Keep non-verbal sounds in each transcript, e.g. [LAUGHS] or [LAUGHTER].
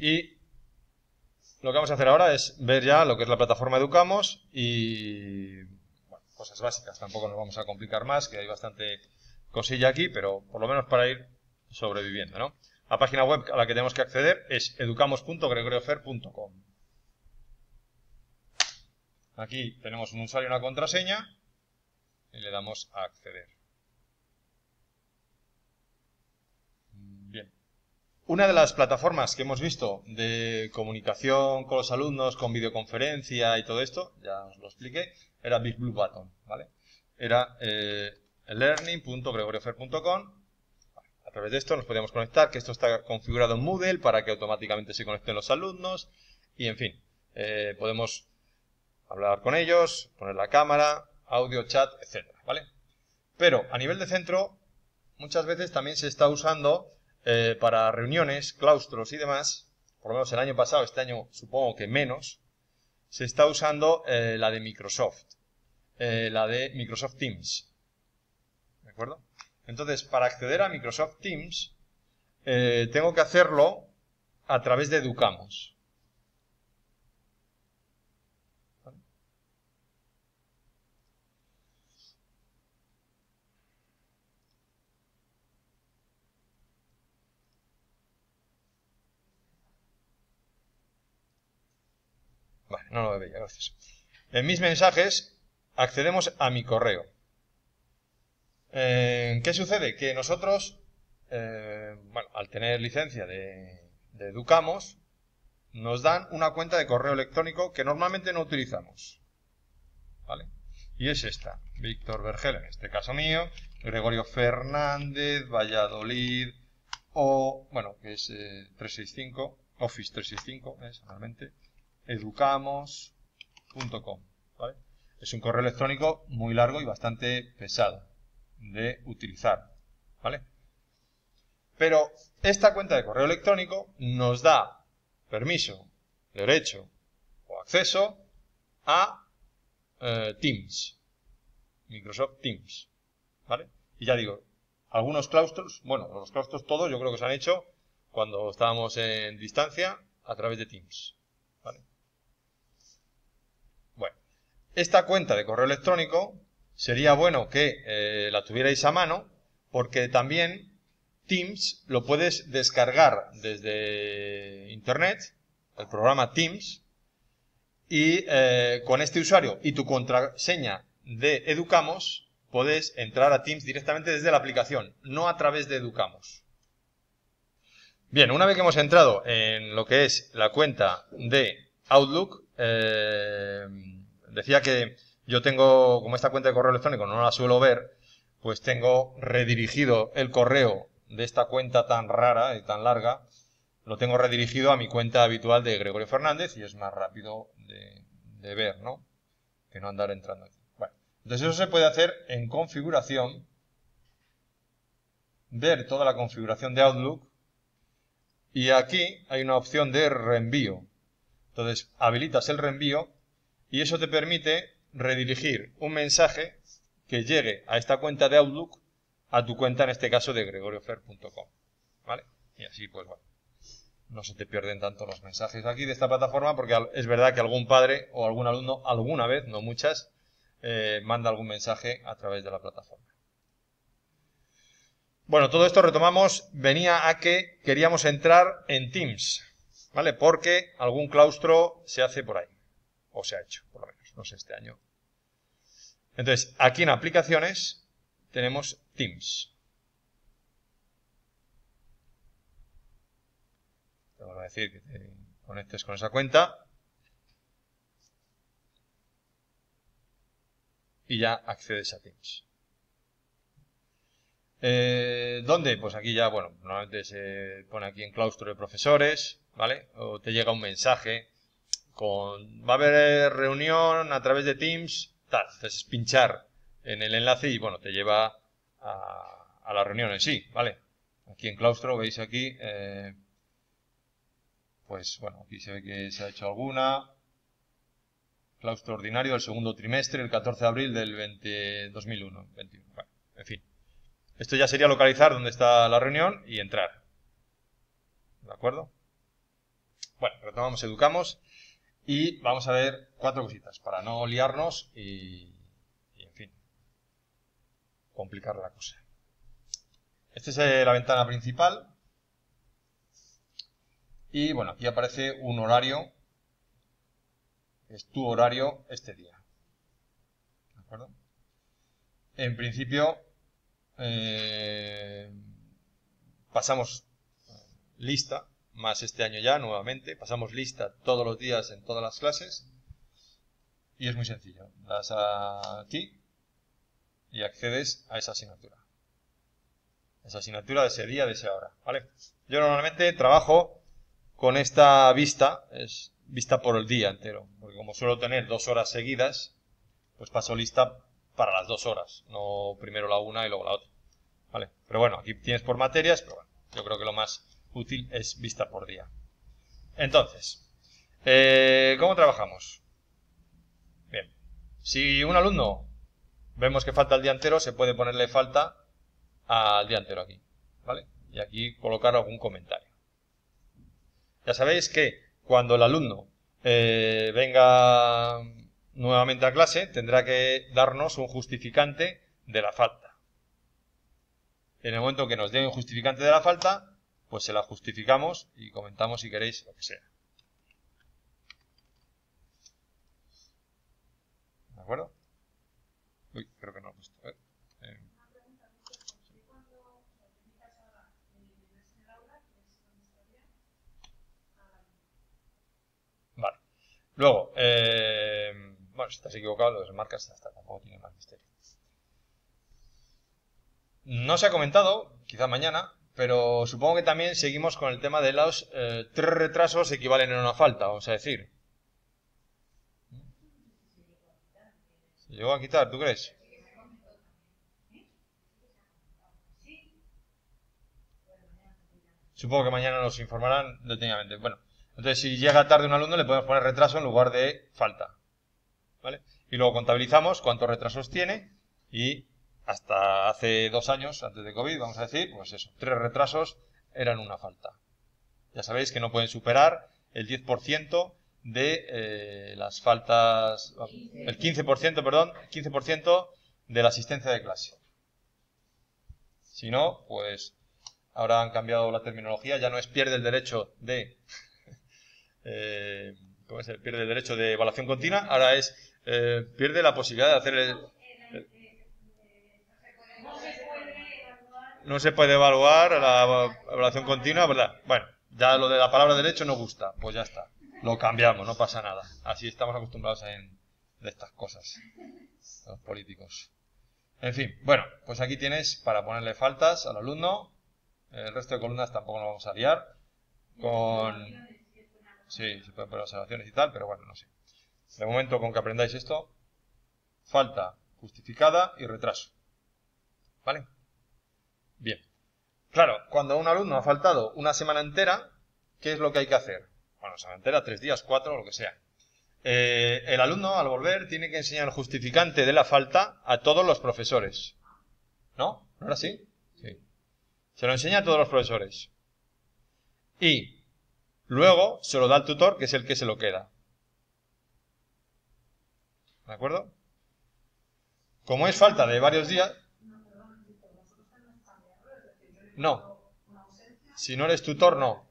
Y lo que vamos a hacer ahora es ver ya lo que es la plataforma Educamos y cosas básicas. Tampoco nos vamos a complicar más, que hay bastante cosilla aquí, pero por lo menos para ir sobreviviendo, ¿no? La página web a la que tenemos que acceder es educamos.gregoriofer.com. Aquí tenemos un usuario y una contraseña y le damos a acceder. Bien. Una de las plataformas que hemos visto de comunicación con los alumnos, con videoconferencia y todo esto, ya os lo expliqué, era Big Blue Button, ¿vale? Era eh, learning.gregoriofer.com a través de esto nos podíamos conectar, que esto está configurado en Moodle para que automáticamente se conecten los alumnos y en fin, eh, podemos hablar con ellos, poner la cámara, audio, chat, etcétera, ¿vale? Pero a nivel de centro, muchas veces también se está usando eh, para reuniones, claustros y demás, por lo menos el año pasado, este año supongo que menos, se está usando eh, la de Microsoft, la de Microsoft Teams, ¿de acuerdo? Entonces, para acceder a Microsoft Teams, eh, tengo que hacerlo a través de Educamos. Vale, no lo veía, gracias. En mis mensajes accedemos a mi correo. Eh, ¿Qué sucede? Que nosotros, eh, bueno, al tener licencia de, Educamos, nos dan una cuenta de correo electrónico que normalmente no utilizamos. ¿Vale? Y es esta, Víctor Vergel, en este caso mío, Gregorio Fernández, Valladolid, o, bueno, que es 365, eh, Office 365, es realmente, educamos.com, ¿vale? Es un correo electrónico muy largo y bastante pesado de utilizar. ¿Vale? Pero esta cuenta de correo electrónico nos da permiso, derecho o acceso a eh, Teams. Microsoft Teams. ¿Vale? Y ya digo, algunos claustros, bueno, los claustros todos yo creo que se han hecho cuando estábamos en distancia a través de Teams. ¿Vale? Bueno, esta cuenta de correo electrónico sería bueno que eh, la tuvierais a mano porque también Teams lo puedes descargar desde Internet, el programa Teams, y eh, con este usuario y tu contraseña de Educamos, puedes entrar a Teams directamente desde la aplicación, no a través de Educamos. Bien, una vez que hemos entrado en lo que es la cuenta de Outlook, eh, decía que yo tengo, como esta cuenta de correo electrónico no la suelo ver, pues tengo redirigido el correo de esta cuenta tan rara y tan larga, lo tengo redirigido a mi cuenta habitual de Gregorio Fernández y es más rápido de, ver, ¿no? Que no andar entrando aquí. Bueno, entonces eso se puede hacer en configuración, ver toda la configuración de Outlook y aquí hay una opción de reenvío. Entonces habilitas el reenvío y eso te permite redirigir un mensaje que llegue a esta cuenta de Outlook a tu cuenta, en este caso de gregoriofer.com. ¿Vale? Y así, pues bueno, no se te pierden tanto los mensajes aquí de esta plataforma porque es verdad que algún padre o algún alumno alguna vez, no muchas, eh, manda algún mensaje a través de la plataforma. Bueno, todo esto retomamos, venía a que queríamos entrar en Teams, ¿vale? Porque algún claustro se hace por ahí, o se ha hecho, por lo menos no sé, este año. Entonces, aquí en aplicaciones tenemos Teams. Te voy a decir que te conectes con esa cuenta. Y ya accedes a Teams. Eh, ¿Dónde? Pues aquí ya, bueno, normalmente se pone aquí en claustro de profesores, ¿vale? O te llega un mensaje va a haber reunión a través de Teams, tal, entonces pinchar en el enlace y bueno, te lleva a, la reunión en sí, ¿vale? Aquí en claustro, veis aquí, eh, pues bueno, aquí se ve que se ha hecho alguna, claustro ordinario del segundo trimestre, el 14 de abril del 2001, 21, bueno, en fin. Esto ya sería localizar dónde está la reunión y entrar. ¿De acuerdo? Bueno, retomamos Educamos y vamos a ver cuatro cositas para no liarnos y, en fin, complicar la cosa. Esta es eh, la ventana principal. Y bueno, aquí aparece un horario. Es tu horario este día. ¿De acuerdo? En principio, eh, pasamos lista, más este año ya nuevamente, pasamos lista todos los días en todas las clases. Y es muy sencillo. Das aquí y accedes a esa asignatura esa asignatura de ese día, de esa hora, ¿vale? Yo normalmente trabajo con esta vista, es vista por el día entero, porque como suelo tener dos horas seguidas, pues paso lista para las dos horas, no primero la una y luego la otra, ¿vale? Pero bueno, aquí tienes por materias, pero bueno, yo creo que lo más útil es vista por día. Entonces, eh, ¿cómo trabajamos? Bien, si un alumno vemos que falta el día entero, se puede ponerle falta al día entero aquí, ¿vale? Y aquí colocar algún comentario. Ya sabéis que cuando el alumno eh, venga nuevamente a clase, tendrá que darnos un justificante de la falta. En el momento que nos dé un justificante de la falta, pues se la justificamos y comentamos si queréis lo que sea. ¿De acuerdo? Uy, creo que no lo he puesto. A ver. Eh, Vale. Luego, eh, bueno, si estás equivocado, lo desmarcas hasta tampoco tiene más misterio. No se ha comentado, quizá mañana, pero supongo que también seguimos con el tema de los eh, tres retrasos equivalen en una falta, vamos a decir. ¿Se llegó a quitar, tú crees? Supongo que mañana nos informarán detenidamente. Bueno, entonces si llega tarde un alumno le podemos poner retraso en lugar de falta. ¿Vale? Y luego contabilizamos cuántos retrasos tiene y hasta hace dos años, antes de COVID, vamos a decir, pues eso, tres retrasos eran una falta. Ya sabéis que no pueden superar el 10% de eh, las faltas, el 15%, perdón, 15% de la asistencia de clase. Si no, pues ahora han cambiado la terminología, ya no es pierde el derecho de [LAUGHS] eh, ¿cómo es? pierde el derecho de evaluación continua, ahora es eh, pierde la posibilidad de hacer el, no se puede evaluar la evaluación continua, ¿verdad? Bueno, ya lo de la palabra derecho no gusta, pues ya está. Lo cambiamos, no pasa nada. Así estamos acostumbrados de estas cosas, los políticos. En fin, bueno, pues aquí tienes para ponerle faltas al alumno. El resto de columnas tampoco nos vamos a liar. Con... Sí, se pueden poner observaciones y tal, pero bueno, no sé. De momento, con que aprendáis esto, falta justificada y retraso. ¿Vale? Bien. Claro, cuando un alumno ha faltado una semana entera, ¿qué es lo que hay que hacer? Bueno, semana entera, tres días, cuatro, lo que sea. Eh, el alumno, al volver, tiene que enseñar el justificante de la falta a todos los profesores. ¿No? ¿No era así? Sí. Se lo enseña a todos los profesores. Y luego se lo da al tutor, que es el que se lo queda. ¿De acuerdo? Como es falta de varios días, no. Si no eres tutor, no.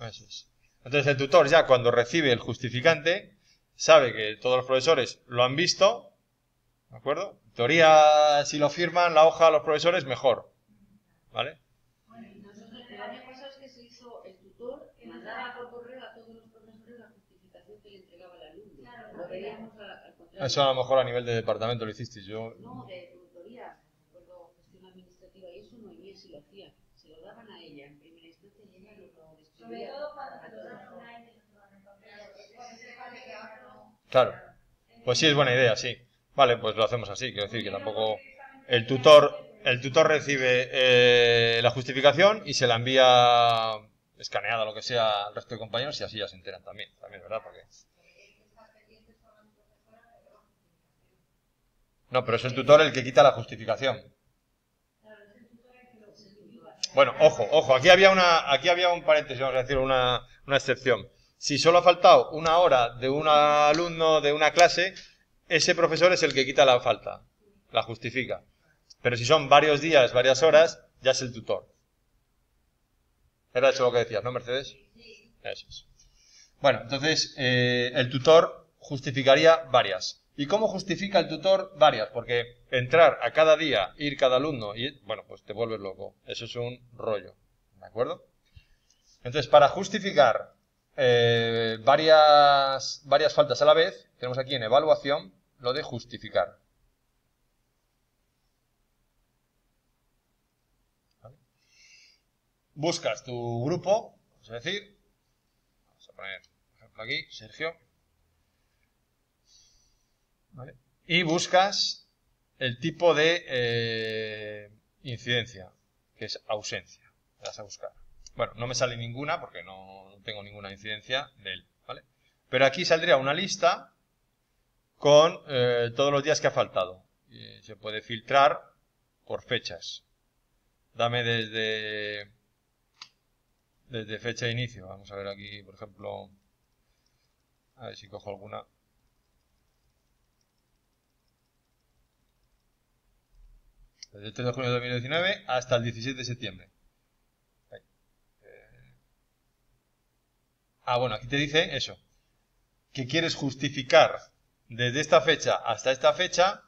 Eso es. Entonces el tutor ya cuando recibe el justificante sabe que todos los profesores lo han visto, ¿de acuerdo? En teoría, si lo firman la hoja a los profesores, mejor, ¿vale? Bueno, y nosotros el año pasado es que se hizo el tutor mandaba por correo a todos los profesores la justificación que le entregaba al alumno. Lo veíamos al. Eso a lo mejor a nivel de departamento lo hicisteis. Yo, No, de tutoría, recuerdo gestión administrativa y eso no Noemí sí lo hacía. Se lo daban a ella en primera instancia y ella lo, Sobre todo cuando te lo dan online claro. Pues sí, es buena idea, sí. Vale, pues lo hacemos así. Quiero decir que tampoco... El tutor, el tutor recibe eh, la justificación y se la envía escaneada, lo que sea, al resto de compañeros y así ya se enteran también. También, ¿verdad? Porque... No, pero es el tutor el que quita la justificación. Bueno, ojo, ojo, aquí había una, aquí había un paréntesis, vamos a decir, una, una excepción. Si solo ha faltado una hora de un alumno de una clase, ese profesor es el que quita la falta, la justifica. Pero si son varios días, varias horas, ya es el tutor. Era eso lo que decías, ¿no, Mercedes? Eso es. Bueno, entonces eh, el tutor justificaría varias. ¿Y cómo justifica el tutor varias? Porque entrar a cada día, ir cada alumno, y bueno, pues te vuelves loco. Eso es un rollo. ¿De acuerdo? Entonces, para justificar eh, varias, varias faltas a la vez, tenemos aquí en evaluación lo de justificar. Buscas tu grupo, es decir, vamos a poner, por ejemplo, aquí, Sergio, y buscas el tipo de eh, incidencia, que es ausencia. vas a buscar. Bueno, no me sale ninguna porque no, tengo ninguna incidencia de él, ¿vale? Pero aquí saldría una lista con eh, todos los días que ha faltado. se puede filtrar por fechas. Dame desde desde fecha de inicio. Vamos a ver aquí, por ejemplo, a ver si cojo alguna. Desde el 3 de junio de 2019 hasta el 17 de septiembre. Ah, bueno, aquí te dice eso. Que quieres justificar desde esta fecha hasta esta fecha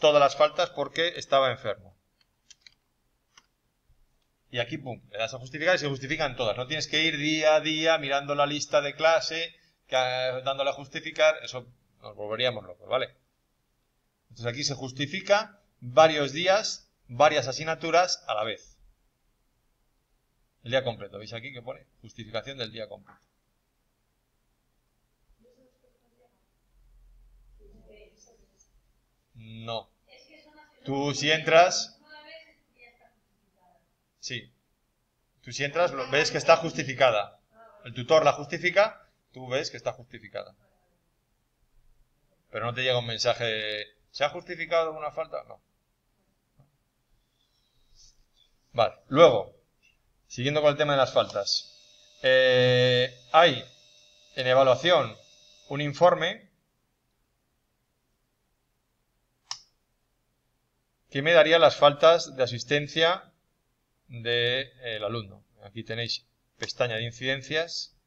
todas las faltas porque estaba enfermo. Y aquí, pum, le das a justificar y se justifican todas. No tienes que ir día a día mirando la lista de clase, dándole a justificar. Eso nos volveríamos locos, ¿vale? Entonces aquí se justifica varios días, varias asignaturas a la vez. El día completo. ¿Veis aquí que pone? Justificación del día completo. No. Tú si entras... Sí. Tú si entras ves que está justificada. El tutor la justifica, tú ves que está justificada. Pero no te llega un mensaje, ¿se ha justificado alguna falta? No. Luego, siguiendo con el tema de las faltas. Eh, hay en evaluación un informe que me daría las faltas de asistencia del eh, alumno. Aquí tenéis pestaña de incidencias.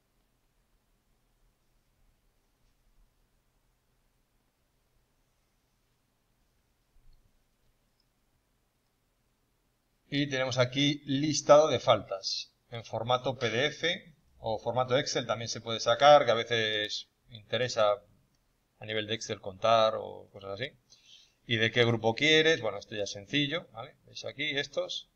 Y tenemos aquí listado de faltas en formato PDF o formato Excel también se puede sacar, que a veces interesa a nivel de Excel contar o cosas así y de qué grupo quieres. Bueno, esto ya es sencillo, ¿vale? Veis aquí estos.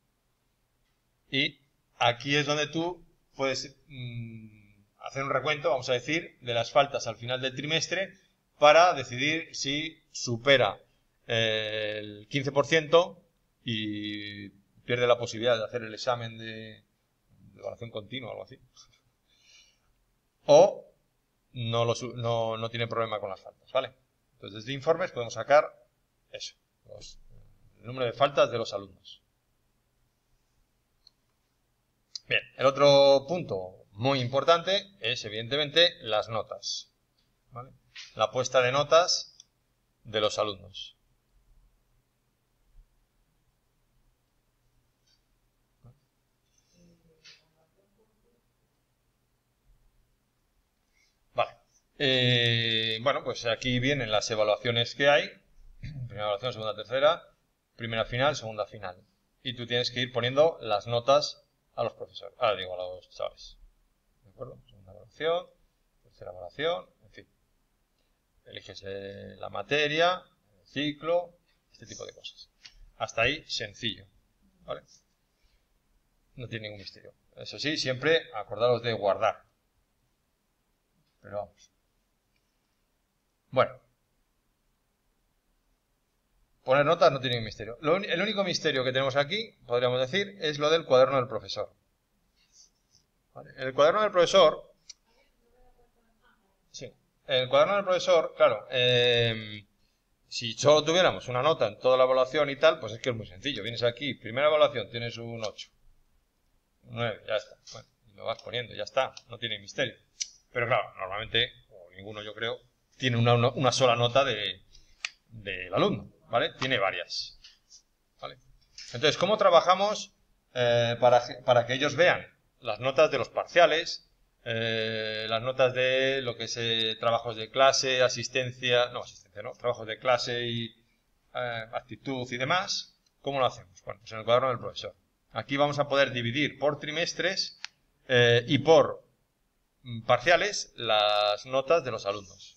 Y aquí es donde tú puedes mm, hacer un recuento, vamos a decir, de las faltas al final del trimestre para decidir si supera eh, el 15% y pierde la posibilidad de hacer el examen de, evaluación continua o algo así. [LAUGHS] O no, tiene problema con las faltas, ¿vale? Entonces, desde informes podemos sacar eso, el número de faltas de los alumnos. Bien, el otro punto muy importante es evidentemente las notas. La puesta de notas de los alumnos. Vale. Eh, bueno, pues aquí vienen las evaluaciones que hay primera evaluación, segunda, tercera, primera final, segunda final. Y tú tienes que ir poniendo las notas a los profesores, ahora digo a los chavales. ¿De acuerdo? Segunda evaluación, tercera evaluación, en fin. Eliges eh, la materia, el ciclo, este tipo de cosas. Hasta ahí, sencillo. ¿Vale? No tiene ningún misterio. Eso sí, siempre acordaros de guardar. Pero vamos. Bueno, Poner notas no tiene misterio. el único misterio que tenemos aquí, podríamos decir, es lo del cuaderno del profesor. El cuaderno del profesor... Sí. El cuaderno del profesor, claro, em, si solo tuviéramos una nota en toda la evaluación y tal, pues es que es muy sencillo. Vienes aquí, primera evaluación, tienes un 8. 9, ya está. Bueno, lo vas poniendo, ya está, no tiene misterio. Pero claro, normalmente, o ninguno yo creo, tiene una, una- sola nota de, del alumno, ¿vale? Tiene varias. ¿Vale? Entonces, ¿cómo trabajamos eh, para, para que ellos vean las notas de los parciales, eh, las notas de lo que es eh, trabajos de clase, asistencia, no asistencia, no, trabajos de clase y eh, actitud y demás? ¿Cómo lo hacemos? Bueno, pues en el cuaderno del profesor. Aquí vamos a poder dividir por trimestres y por mm, parciales las notas de los alumnos.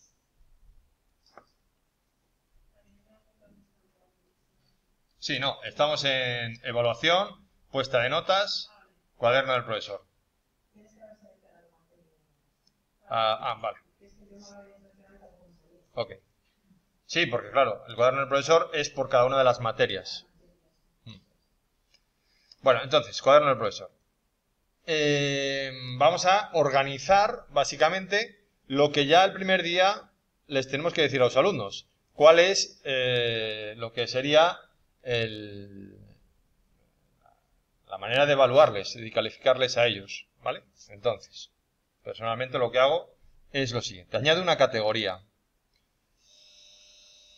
Sí, no, estamos en evaluación, puesta de notas, cuaderno del profesor. Ah, ah, vale. Ok. Sí, porque claro, el cuaderno del profesor es por cada una de las materias. Mm. Bueno, entonces, cuaderno del profesor. Eh, vamos a organizar, básicamente, lo que ya el primer día les tenemos que decir a los alumnos. ¿Cuál es eh, lo que sería la manera de evaluarles y calificarles a ellos? ¿Vale? Entonces, personalmente lo que hago es lo siguiente. Añado una categoría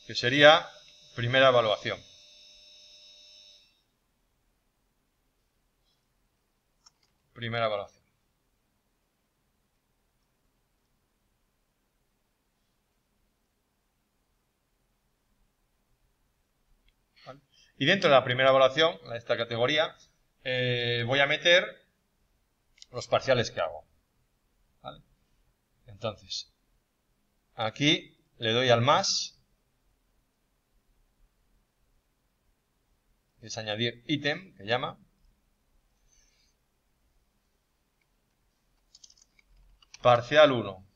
que sería primera evaluación. Primera evaluación. ¿Vale? Y dentro de la primera evaluación, de esta categoría, eh, voy a meter los parciales que hago. Entonces, aquí le doy al más, es añadir ítem, que llama, parcial 1.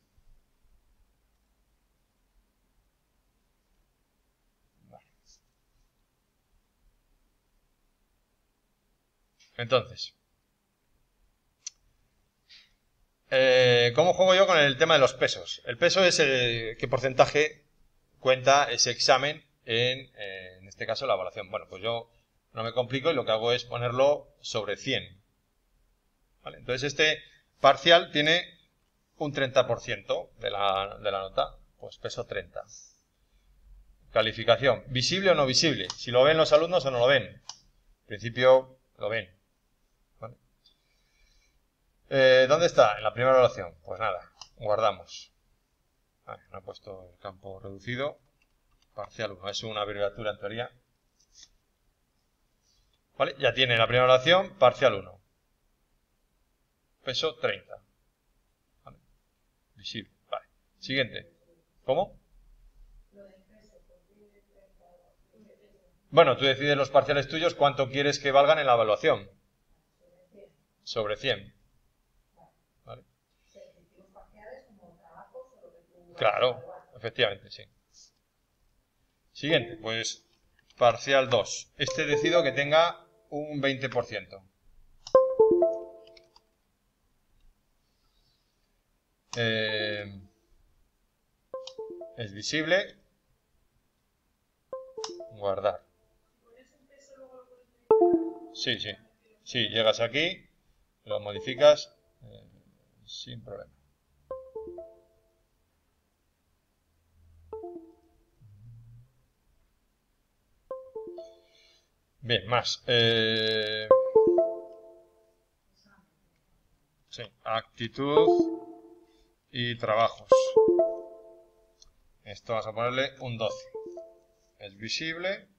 Entonces, eh, ¿cómo juego yo con el tema de los pesos? El peso es qué porcentaje cuenta ese examen en, eh, en este caso, la evaluación. Bueno, pues yo no me complico y lo que hago es ponerlo sobre 100. ¿Vale? Entonces este parcial tiene un 30% de la, de la nota, pues peso 30. Calificación, ¿visible o no visible? Si lo ven los alumnos o no lo ven. En principio lo ven. Eh, ¿Dónde está? En la primera evaluación. Pues nada, guardamos. No he puesto el campo reducido. Parcial 1, es una abreviatura en teoría. ¿Vale? Ya tiene la primera evaluación, parcial 1. Peso 30. ¿Vale? Visible. Vale. Siguiente. ¿Cómo? Bueno, tú decides los parciales tuyos cuánto quieres que valgan en la evaluación. Sobre 100. ¿Vale? Claro, efectivamente, sí. Siguiente, pues parcial 2. Este decido que tenga un 20%. Eh, es visible. Guardar. Sí, sí. Sí, llegas aquí, lo modificas eh, sin problema. Bien, más. Eh, sí, actitud y trabajos. Esto vas a ponerle un 12. Es visible.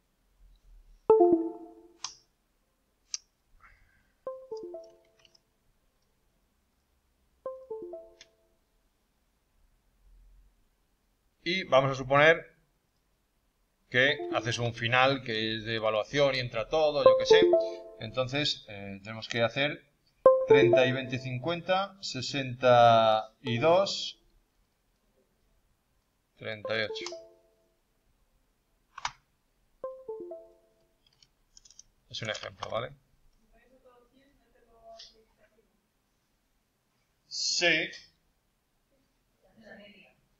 Y vamos a suponer que haces un final que es de evaluación y entra todo, yo que sé. Entonces, eh, tenemos que hacer 30 y 20, 50, 62, 38. Es un ejemplo, ¿vale? Sí,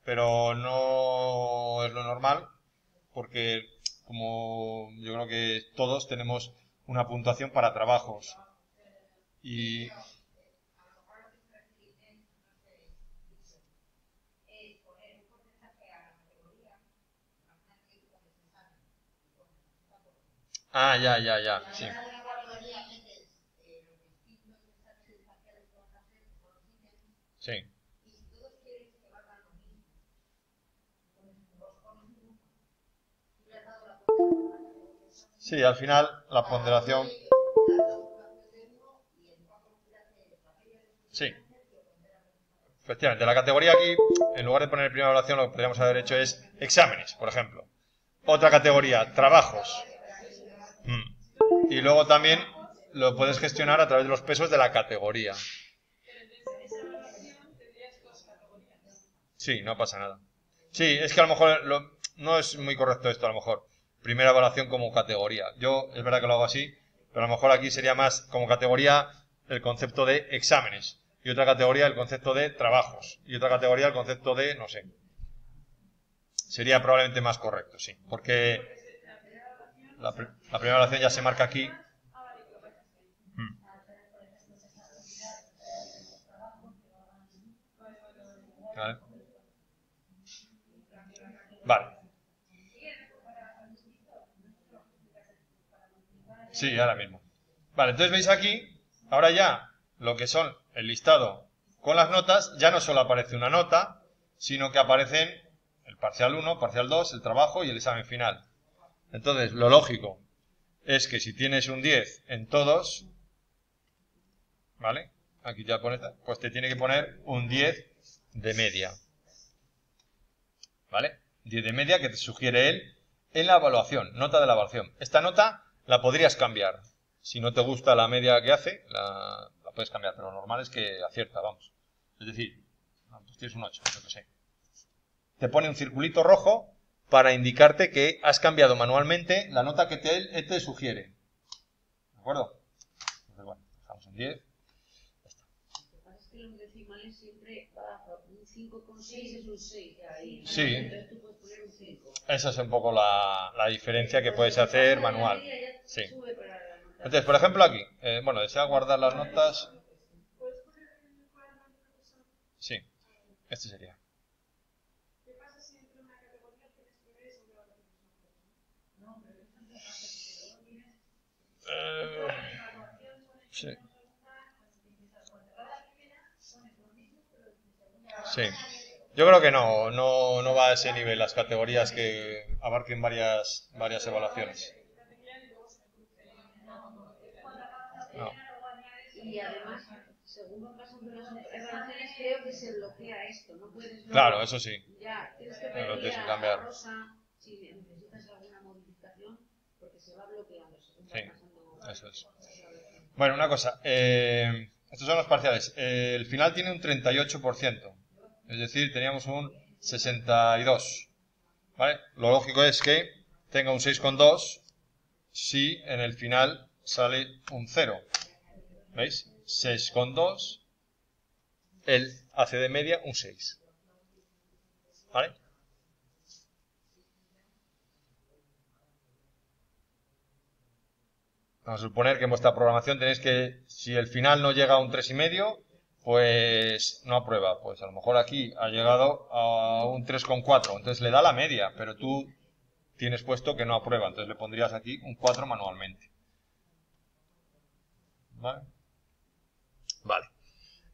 pero no es lo normal porque como yo creo que todos tenemos una puntuación para trabajos Y Ah, ya, ya, ya, sí. Sí. Sí, al final la ponderación. Sí. Efectivamente, la categoría aquí, en lugar de poner primera evaluación, lo que podríamos haber hecho es exámenes, por ejemplo. Otra categoría, trabajos. Mm. Y luego también lo puedes gestionar a través de los pesos de la categoría. Sí, no pasa nada. Sí, es que a lo mejor lo- no es muy correcto esto, a lo mejor. Primera evaluación como categoría. Yo es verdad que lo hago así, pero a lo mejor aquí sería más como categoría el concepto de exámenes. Y otra categoría el concepto de trabajos. Y otra categoría el concepto de, no sé. Sería probablemente más correcto, sí. Porque la, pri- la primera evaluación ya se marca aquí. Mm. Vale. Vale. Sí, ahora mismo. Vale, entonces veis aquí, ahora ya lo que son el listado con las notas, ya no solo aparece una nota, sino que aparecen el parcial 1, parcial 2, el trabajo y el examen final. Entonces, lo lógico es que si tienes un 10 en todos, ¿vale? Aquí ya pones, pues te tiene que poner un 10 de media. ¿Vale? 10 de media que te sugiere él en la evaluación, nota de la evaluación. Esta nota la podrías cambiar. Si no te gusta la media que hace, la, la puedes cambiar, pero lo normal es que acierta, vamos. Es decir, ah, pues tienes un 8, yo que sé. Te pone un circulito rojo para indicarte que has cambiado manualmente la nota que te, él te sugiere. ¿De acuerdo? Entonces, bueno, dejamos en 10. Que los decimales siempre va un 5,6 es un 6 ahí. ¿no? Sí. Entonces tú puedes poner un 5. Esa es un poco la, la diferencia que puedes hacer manual. Sí. Entonces, por ejemplo, aquí, eh, bueno, desea guardar las notas. Sí, este sería. Eh, sí. Sí. Yo creo que no, no, no va a ese nivel las categorías que abarquen varias, varias evaluaciones. No. Y además, según van pasando las evaluaciones, creo que se bloquea esto. No puedes Claro, eso sí. Ya, tienes que No, pedirle lo tienes que a cambiar. Rosa si necesitas alguna modificación, porque se va bloqueando según Sí, pasando eso es. Bueno, una cosa. eh, estos son los parciales. Eh, el final tiene un 38%. Es decir, teníamos un 62. ¿Vale? Lo lógico es que tenga un 6,2 si en el final sale un 0. ¿Veis? 6,2. Él hace de media un 6. ¿Vale? Vamos a suponer que en vuestra programación tenéis que, si el final no llega a un 3,5, pues no aprueba. Pues a lo mejor aquí ha llegado a un 3,4, entonces le da la media, pero tú tienes puesto que no aprueba, entonces le pondrías aquí un 4 manualmente. ¿Vale? Vale.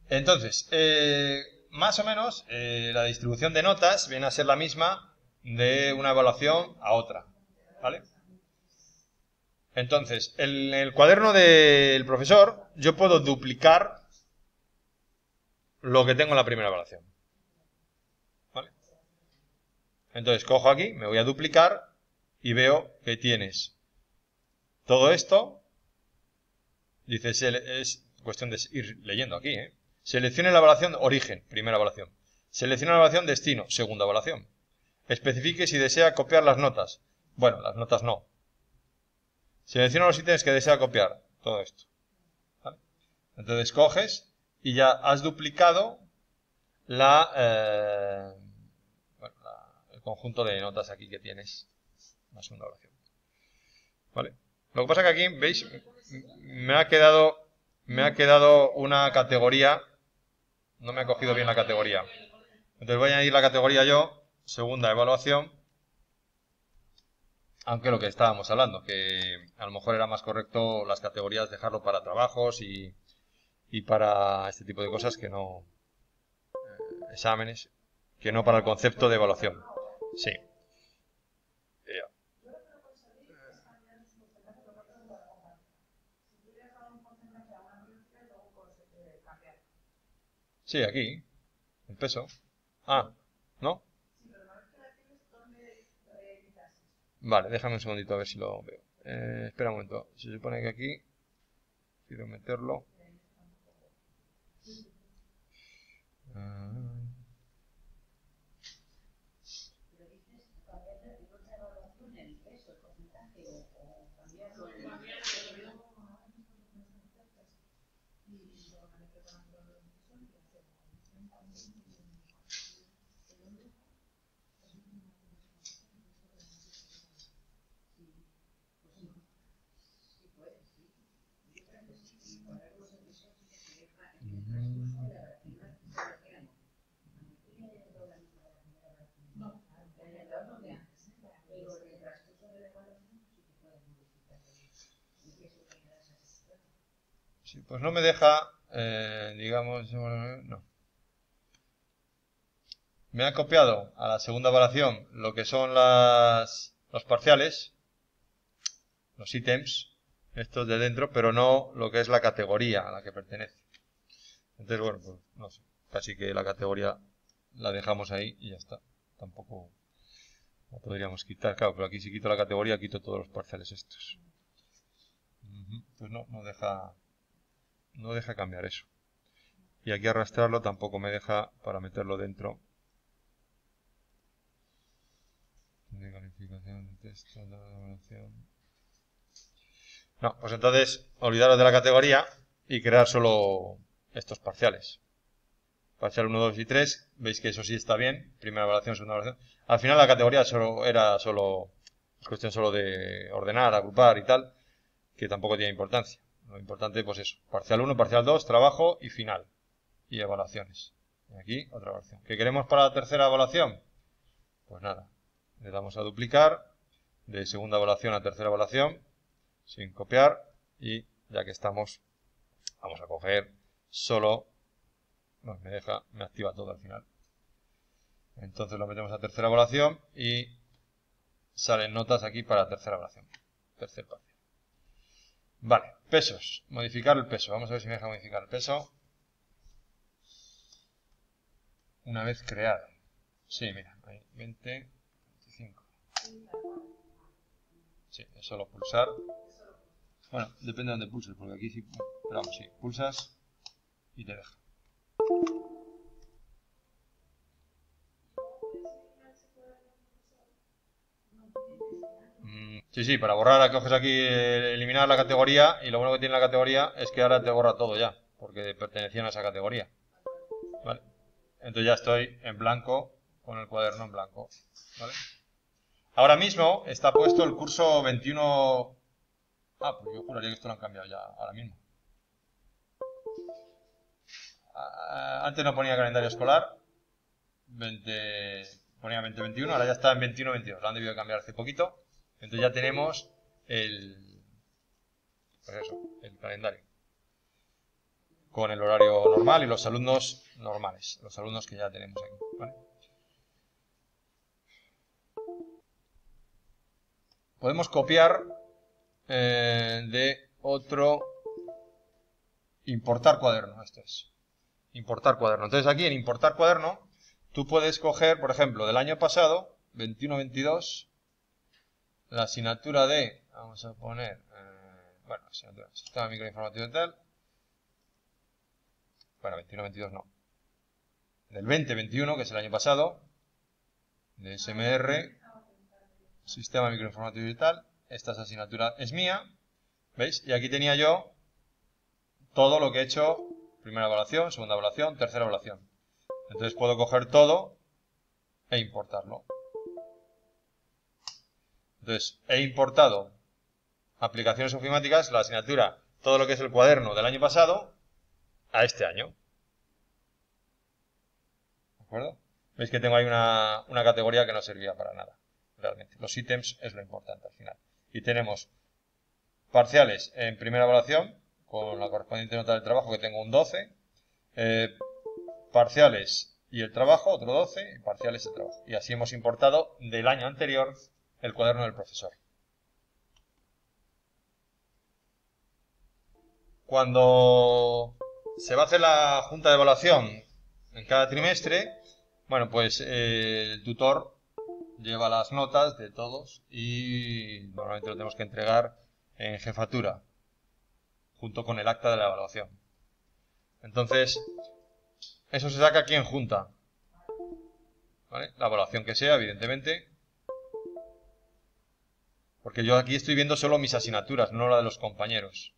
Entonces, eh, más o menos, eh, la distribución de notas viene a ser la misma de una evaluación a otra. ¿Vale? Entonces, en el cuaderno del profesor, yo puedo duplicar lo que tengo en la primera evaluación. ¿Vale? Entonces, cojo aquí, me voy a duplicar y veo que tienes todo esto. Dice, sele- es cuestión de ir leyendo aquí, ¿eh? Seleccione la evaluación origen, primera evaluación. Seleccione la evaluación destino, segunda evaluación. Especifique si desea copiar las notas. Bueno, las notas no. Selecciona los ítems que desea copiar. Todo esto. ¿Vale? Entonces coges y ya has duplicado la, eh, la- el conjunto de notas aquí que tienes. La segunda oración. ¿Vale? Lo que pasa que aquí, ¿veis? Me ha quedado me ha quedado una categoría, no me ha cogido bien la categoría. Entonces voy a añadir la categoría yo, segunda evaluación, aunque lo que estábamos hablando, que a lo mejor era más correcto las categorías dejarlo para trabajos y, y para este tipo de cosas que no eh, exámenes, que no para el concepto de evaluación. Sí. Sí, aquí. El peso. Ah, ¿no? Vale, déjame un segundito a ver si lo veo. Eh, espera un momento. Se supone que aquí quiero meterlo. Ah. Pero dices cambiar de otra evaluación el peso, el porcentaje o, o cambiarlo en en el trabajo de antes, ¿eh? pero en el transcurso de la evaluación sí que puedes modificar el peso que le das a ese sistema. Sí, pues no me deja, eh, digamos, no. Me ha copiado a la segunda evaluación lo que son las, los parciales, los ítems, estos de dentro, pero no lo que es la categoría a la que pertenece. Entonces, bueno, pues no sé, casi que la categoría la dejamos ahí y ya está. Tampoco la podríamos quitar, claro, pero aquí si quito la categoría quito todos los parciales estos. Pues no, no deja, no deja cambiar eso. Y aquí arrastrarlo tampoco me deja para meterlo dentro. De calificación de texto, de evaluación. No, pues entonces olvidaros de la categoría y crear solo estos parciales. Parcial 1, 2 y 3, veis que eso sí está bien. Primera evaluación, segunda evaluación. Al final la categoría solo era solo, es cuestión solo de ordenar, agrupar y tal, que tampoco tiene importancia. Lo importante, pues eso. Parcial 1, parcial 2, trabajo y final. Y evaluaciones. Y aquí otra evaluación. ¿Qué queremos para la tercera evaluación? Pues nada. Le damos a duplicar. De segunda evaluación a tercera evaluación. Sin copiar. Y ya que estamos, vamos a coger solo. No, me deja, me activa todo al final. Entonces lo metemos a tercera evaluación y salen notas aquí para tercera evaluación. Tercer parcial. Vale, pesos. Modificar el peso. Vamos a ver si me deja modificar el peso. Una vez creado. Sí, mira, ahí, 20, Sí, es solo pulsar. Bueno, depende de donde pulses, porque aquí sí. Pero vamos, sí, pulsas y te deja. Mm, Sí, sí, para borrar, coges aquí, eh, eliminar la categoría y lo bueno que tiene la categoría es que ahora te borra todo ya, porque pertenecían a esa categoría. ¿Vale? Entonces ya estoy en blanco, con el cuaderno en blanco. ¿Vale? Ahora mismo está puesto el curso 21... Ah, pues yo juraría que esto lo han cambiado ya, ahora mismo. Ah, Antes no ponía calendario escolar, 20, ponía 2021, ahora ya está en 21-22, lo han debido cambiar hace poquito. Entonces ya tenemos el, pues eso, el calendario. Con el horario normal y los alumnos normales, los alumnos que ya tenemos aquí. ¿vale? Podemos copiar eh, de otro importar cuaderno, esto es. Importar cuaderno. Entonces aquí en importar cuaderno, tú puedes coger, por ejemplo, del año pasado, 21-22, la asignatura de, vamos a poner, eh, bueno, asignatura, sistema microinformativo y tal, bueno, 21-22 no, del 20-21, que es el año pasado, de SMR, sistema microinformativo y tal, esta es asignatura, es mía, ¿veis? Y aquí tenía yo todo lo que he hecho, primera evaluación, segunda evaluación, tercera evaluación. Entonces puedo coger todo e importarlo. Entonces, he importado aplicaciones ofimáticas, la asignatura todo lo que es el cuaderno del año pasado a este año. ¿De acuerdo? Veis que tengo ahí una categoría que no servía para nada, realmente. Los ítems es lo importante al final. Y tenemos parciales en primera evaluación, con la correspondiente nota del trabajo que tengo un 12, eh, parciales y el trabajo, otro 12, y parciales y el trabajo. Y así hemos importado del año anterior el cuaderno del profesor. Cuando se va a hacer la junta de evaluación en cada trimestre, bueno, pues eh, el tutor lleva las notas de todos y normalmente lo tenemos que entregar en jefatura, junto con el acta de la evaluación. Entonces, eso se saca aquí en junta. La evaluación que sea, evidentemente. Porque yo aquí estoy viendo solo mis asignaturas, no la de los compañeros.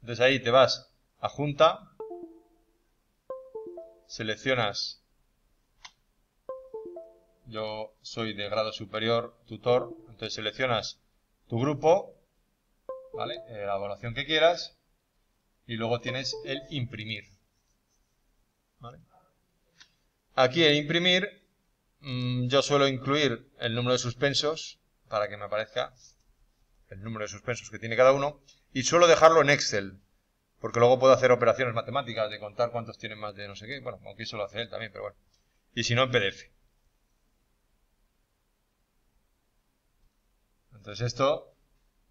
Entonces ahí te vas a junta, seleccionas, yo soy de grado superior, tutor, entonces seleccionas tu grupo, ¿vale? Eh, la evaluación que quieras, y luego tienes el imprimir. ¿vale? Aquí en imprimir, mmm, yo suelo incluir el número de suspensos para que me aparezca el número de suspensos que tiene cada uno y suelo dejarlo en Excel porque luego puedo hacer operaciones matemáticas de contar cuántos tienen más de no sé qué. Bueno, aunque eso lo hace él también, pero bueno. Y si no, en PDF. Entonces esto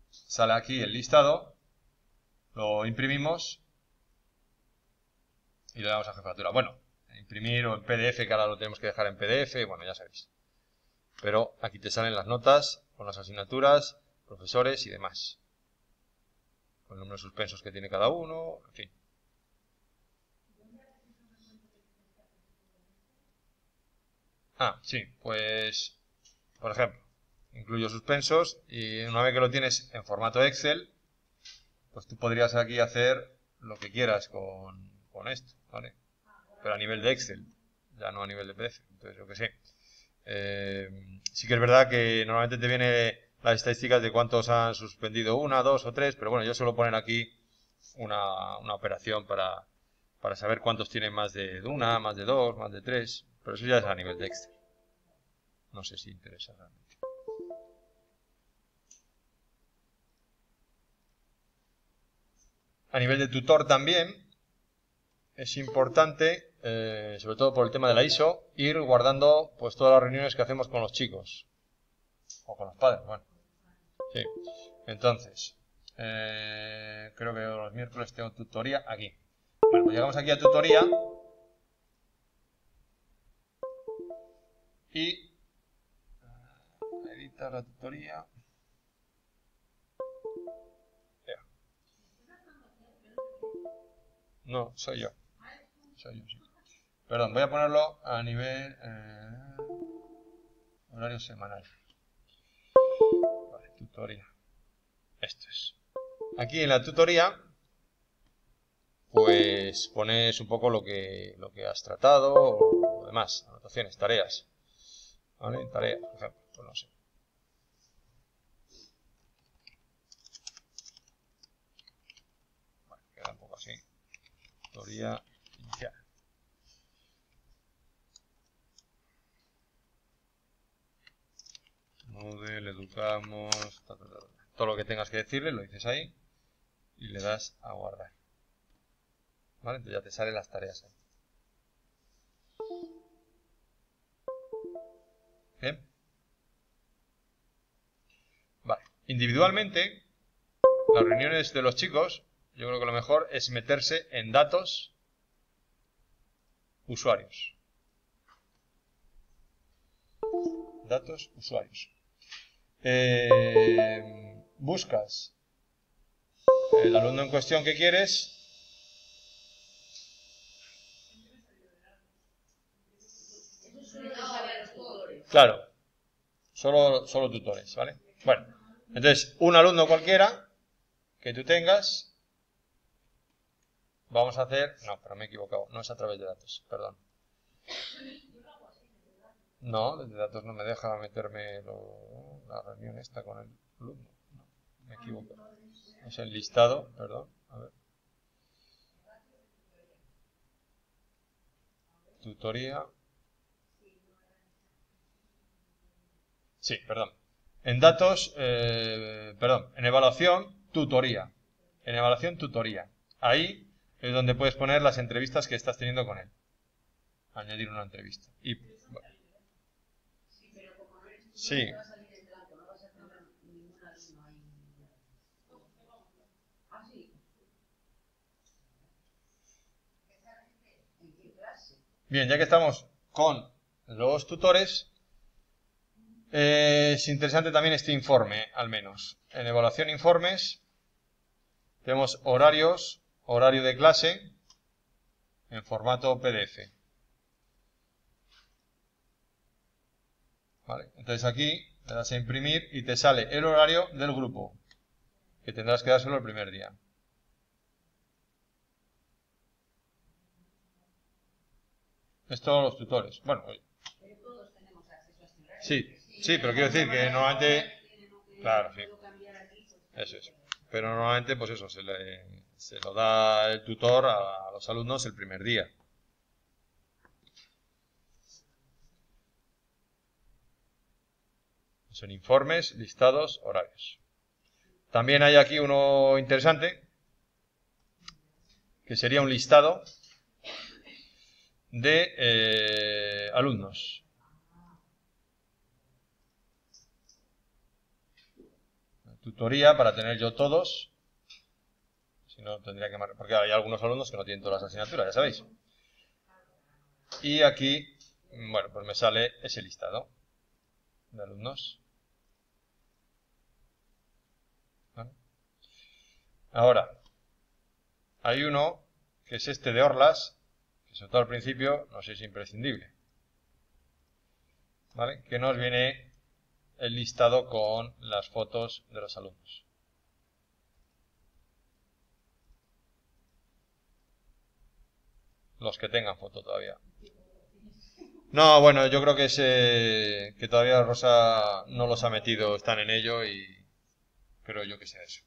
sale aquí el listado, lo imprimimos y le damos a jefatura. Bueno, imprimir o en PDF, que ahora lo tenemos que dejar en PDF, bueno, ya sabéis. Pero aquí te salen las notas con las asignaturas, profesores y demás. Con el número de suspensos que tiene cada uno, en fin. Ah, sí, pues, por ejemplo, incluyo suspensos y una vez que lo tienes en formato Excel, pues tú podrías aquí hacer lo que quieras con, con esto, ¿vale? Pero a nivel de Excel, ya no a nivel de PDF, entonces yo que sé. Eh, sí que es verdad que normalmente te viene las estadísticas de cuántos han suspendido una, dos o tres, pero bueno, yo suelo poner aquí una, una operación para, para saber cuántos tienen más de una, más de dos, más de tres, pero eso ya es a nivel de Excel. No sé si interesa realmente. A nivel de tutor también es importante, eh, sobre todo por el tema de la ISO, ir guardando pues todas las reuniones que hacemos con los chicos o con los padres. Bueno, sí. Entonces, eh, creo que los miércoles tengo tutoría aquí. Bueno, pues llegamos aquí a tutoría y eh, editar la tutoría. No, soy yo. Soy yo, sí. Perdón, voy a ponerlo a nivel eh, horario semanal. Vale, tutoría. Esto es. Aquí en la tutoría, pues pones un poco lo que, lo que has tratado o demás, anotaciones, tareas. ¿Vale? Tareas, por ejemplo, pues no sé. Vale, queda un poco así. Tutoría inicial. Model, educamos, ta, ta, ta, ta. todo lo que tengas que decirle lo dices ahí y le das a guardar. ¿Vale? Entonces ya te salen las tareas ahí. Bien. Vale. Individualmente, las reuniones de los chicos, yo creo que lo mejor es meterse en datos usuarios. Datos usuarios. Eh, buscas el alumno en cuestión que quieres. Claro, solo, solo tutores, ¿vale? Bueno, entonces, un alumno cualquiera que tú tengas, vamos a hacer... No, pero me he equivocado, no es a través de datos, perdón. No, desde datos no me deja meterme la reunión esta con el alumno. No, me equivoco. Es el listado, perdón. A ver. Tutoría. Sí, perdón. En datos, eh, perdón, en evaluación, tutoría. En evaluación, tutoría. Ahí es donde puedes poner las entrevistas que estás teniendo con él. Añadir una entrevista. Y, bueno, Sí. Bien, ya que estamos con los tutores, eh, es interesante también este informe, al menos. En evaluación informes tenemos horarios, horario de clase, en formato PDF. Vale, entonces aquí le das a imprimir y te sale el horario del grupo, que tendrás que dárselo el primer día. Esto los tutores. Bueno, Pero todos tenemos acceso a. Sí, sí, pero quiero decir que normalmente, Claro, sí. eso es. Pero normalmente, pues eso, se, le- se lo da el tutor a, los alumnos el primer día. Son informes, listados, horarios. También hay aquí uno interesante, que sería un listado de eh, alumnos. tutoría para tener yo todos. Si no, tendría que marcar, porque hay algunos alumnos que no tienen todas las asignaturas, ya sabéis. Y aquí, bueno, pues me sale ese listado de alumnos. Ahora, hay uno que es este de Orlas, que sobre todo al principio no es imprescindible. ¿Vale? Que nos viene el listado con las fotos de los alumnos. Los que tengan foto todavía. No, bueno, yo creo que ese, que todavía Rosa no los ha metido, están en ello y creo yo que sea eso.